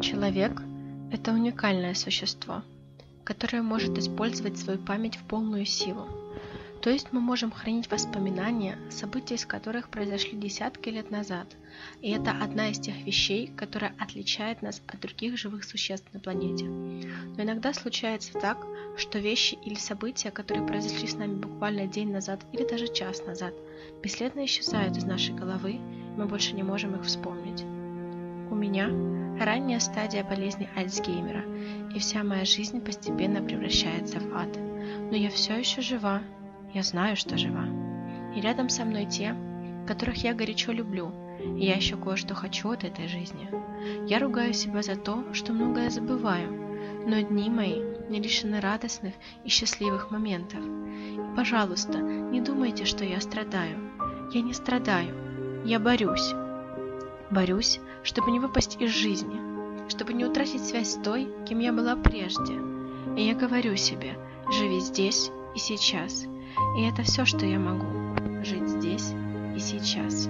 Человек – это уникальное существо, которое может использовать свою память в полную силу. То есть мы можем хранить воспоминания, события из которых произошли десятки лет назад, и это одна из тех вещей, которая отличает нас от других живых существ на планете. Но иногда случается так, что вещи или события, которые произошли с нами буквально день назад или даже час назад, бесследно исчезают из нашей головы, и мы больше не можем их вспомнить. У меня ранняя стадия болезни Альцгеймера, и вся моя жизнь постепенно превращается в ад. Но я все еще жива, я знаю, что жива. И рядом со мной те, которых я горячо люблю, и я еще кое-что хочу от этой жизни. Я ругаю себя за то, что многое забываю, но дни мои не лишены радостных и счастливых моментов. И, пожалуйста, не думайте, что я страдаю. Я не страдаю. Я борюсь. Борюсь, чтобы не выпасть из жизни, чтобы не утратить связь с той, кем я была прежде. И я говорю себе, живи здесь и сейчас. И это все, что я могу. Жить здесь и сейчас.